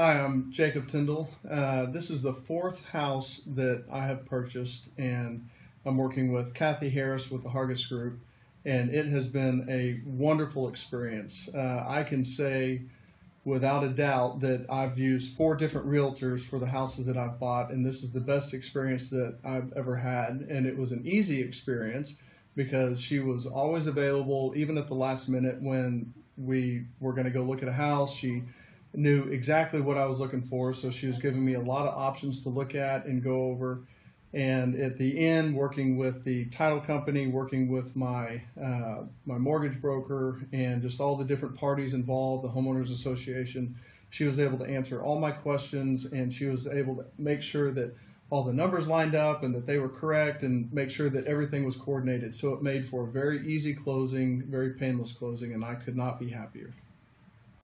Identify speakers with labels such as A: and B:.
A: Hi, I'm Jacob Tyndall. Uh, this is the fourth house that I have purchased, and I'm working with Cathy Harris with the Hargis Group, and it has been a wonderful experience. Uh, I can say without a doubt that I've used four different realtors for the houses that I've bought, and this is the best experience that I've ever had. And it was an easy experience because she was always available, even at the last minute when we were going to go look at a house. She knew exactly what I was looking for, so she was giving me a lot of options to look at and go over. And at the end, working with the title company, working with my uh, my mortgage broker, and just all the different parties involved, the homeowners association, she was able to answer all my questions, and she was able to make sure that all the numbers lined up and that they were correct, and make sure that everything was coordinated. So it made for a very easy closing, very painless closing, and I could not be happier.